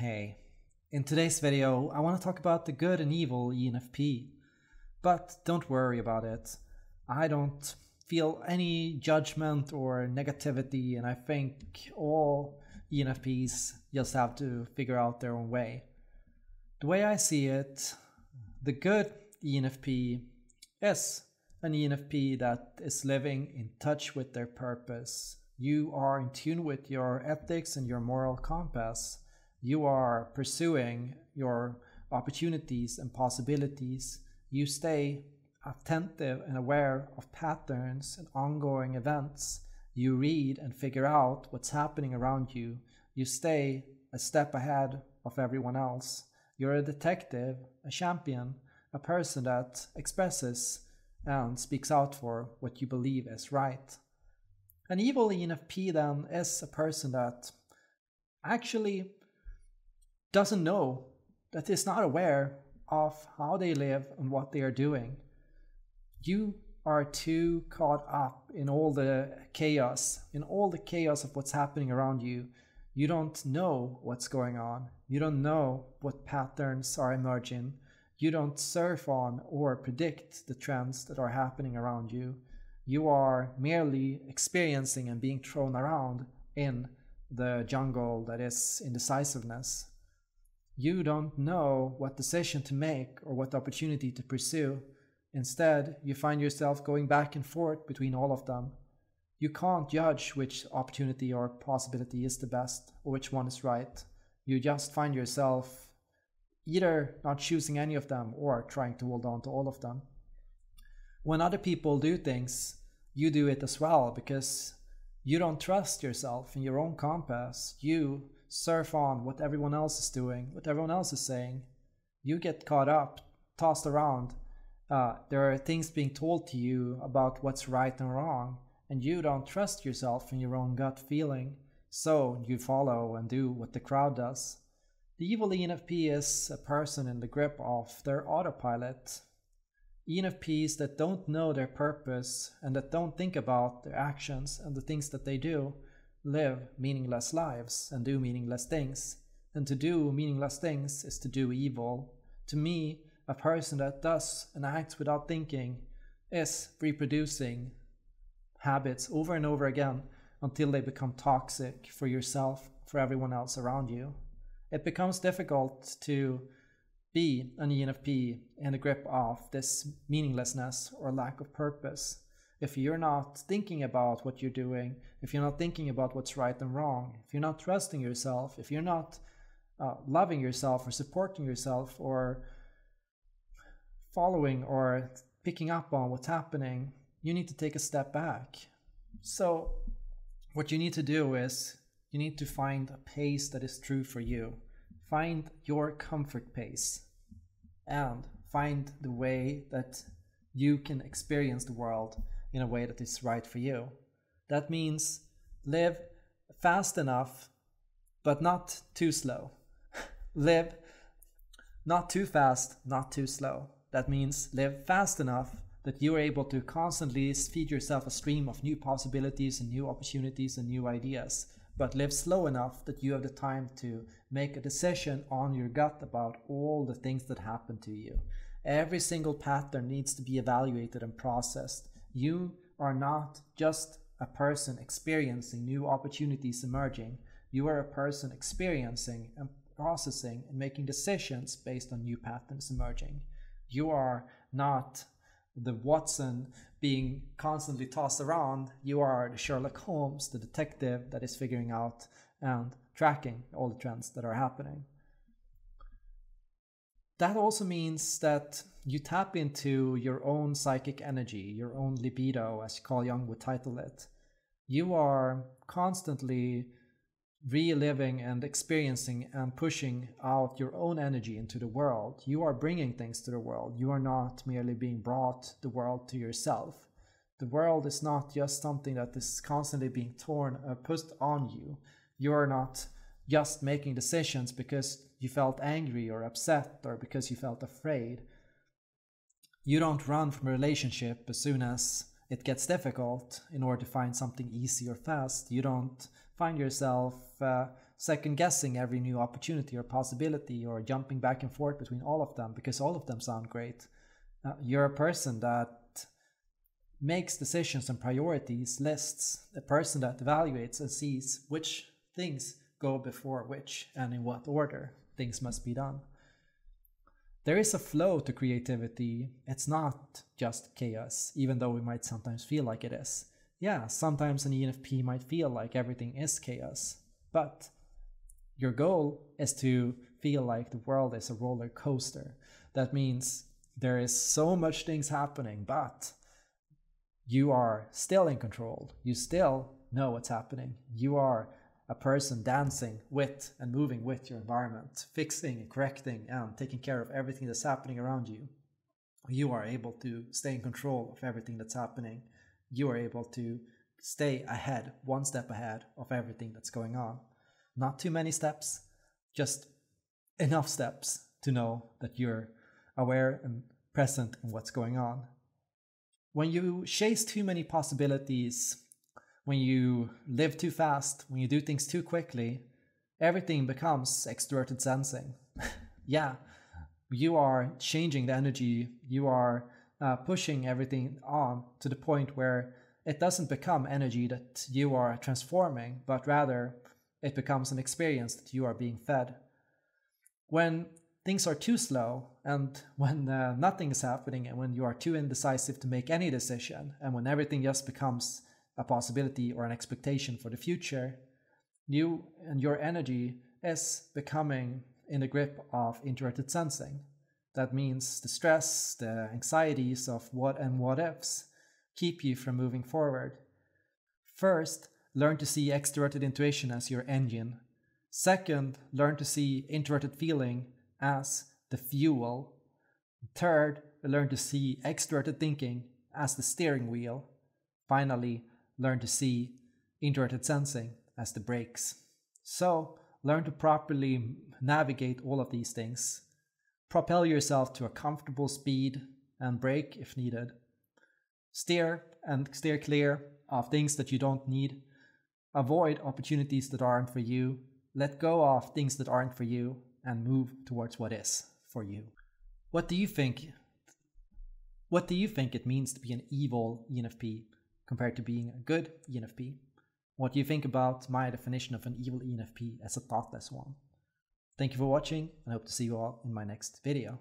Hey, in today's video I want to talk about the good and evil ENFP. But don't worry about it. I don't feel any judgment or negativity and I think all ENFPs just have to figure out their own way. The way I see it, the good ENFP is an ENFP that is living in touch with their purpose. You are in tune with your ethics and your moral compass you are pursuing your opportunities and possibilities, you stay attentive and aware of patterns and ongoing events. You read and figure out what's happening around you. You stay a step ahead of everyone else. You're a detective, a champion, a person that expresses and speaks out for what you believe is right. An evil ENFP then is a person that actually doesn't know, that is not aware of how they live and what they are doing. You are too caught up in all the chaos, in all the chaos of what's happening around you. You don't know what's going on. You don't know what patterns are emerging. You don't surf on or predict the trends that are happening around you. You are merely experiencing and being thrown around in the jungle that is indecisiveness you don't know what decision to make or what opportunity to pursue. Instead, you find yourself going back and forth between all of them. You can't judge which opportunity or possibility is the best or which one is right. You just find yourself either not choosing any of them or trying to hold on to all of them. When other people do things, you do it as well because you don't trust yourself in your own compass. You surf on what everyone else is doing, what everyone else is saying. You get caught up, tossed around. Uh, there are things being told to you about what's right and wrong, and you don't trust yourself and your own gut feeling, so you follow and do what the crowd does. The evil ENFP is a person in the grip of their autopilot. ENFPs that don't know their purpose and that don't think about their actions and the things that they do live meaningless lives and do meaningless things. And to do meaningless things is to do evil. To me, a person that does and acts without thinking is reproducing habits over and over again until they become toxic for yourself, for everyone else around you. It becomes difficult to be an ENFP in the grip of this meaninglessness or lack of purpose if you're not thinking about what you're doing, if you're not thinking about what's right and wrong, if you're not trusting yourself, if you're not uh, loving yourself or supporting yourself or following or picking up on what's happening, you need to take a step back. So, what you need to do is you need to find a pace that is true for you. Find your comfort pace and find the way that you can experience the world in a way that is right for you. That means live fast enough, but not too slow. live not too fast, not too slow. That means live fast enough that you are able to constantly feed yourself a stream of new possibilities and new opportunities and new ideas. But live slow enough that you have the time to make a decision on your gut about all the things that happen to you. Every single pattern needs to be evaluated and processed you are not just a person experiencing new opportunities emerging. You are a person experiencing and processing and making decisions based on new patterns emerging. You are not the Watson being constantly tossed around. You are the Sherlock Holmes, the detective that is figuring out and tracking all the trends that are happening. That also means that you tap into your own psychic energy, your own libido, as Carl Jung would title it. You are constantly reliving and experiencing and pushing out your own energy into the world. You are bringing things to the world. You are not merely being brought the world to yourself. The world is not just something that is constantly being torn or pushed on you. You are not just making decisions because you felt angry or upset or because you felt afraid. You don't run from a relationship as soon as it gets difficult in order to find something easy or fast. You don't find yourself uh, second guessing every new opportunity or possibility or jumping back and forth between all of them because all of them sound great. Uh, you're a person that makes decisions and priorities lists, a person that evaluates and sees which things go before which and in what order things must be done. There is a flow to creativity. It's not just chaos, even though we might sometimes feel like it is. Yeah, sometimes an ENFP might feel like everything is chaos, but your goal is to feel like the world is a roller coaster. That means there is so much things happening, but you are still in control. You still know what's happening. You are a person dancing with and moving with your environment, fixing, and correcting, and taking care of everything that's happening around you. You are able to stay in control of everything that's happening. You are able to stay ahead, one step ahead of everything that's going on. Not too many steps, just enough steps to know that you're aware and present in what's going on when you chase too many possibilities, when you live too fast, when you do things too quickly, everything becomes extroverted sensing. yeah, you are changing the energy, you are uh, pushing everything on to the point where it doesn't become energy that you are transforming, but rather it becomes an experience that you are being fed. When things are too slow and when uh, nothing is happening and when you are too indecisive to make any decision and when everything just becomes a possibility or an expectation for the future you and your energy is becoming in the grip of introverted sensing that means the stress the anxieties of what and what ifs keep you from moving forward first learn to see extroverted intuition as your engine second learn to see introverted feeling as the fuel. Third, learn to see extroverted thinking as the steering wheel. Finally, learn to see introverted sensing as the brakes. So, learn to properly navigate all of these things. Propel yourself to a comfortable speed and brake if needed. Steer and steer clear of things that you don't need. Avoid opportunities that aren't for you. Let go of things that aren't for you and move towards what is for you. What do you think? What do you think it means to be an evil ENFP compared to being a good ENFP? What do you think about my definition of an evil ENFP as a thoughtless one? Thank you for watching and hope to see you all in my next video.